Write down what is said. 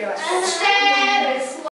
do.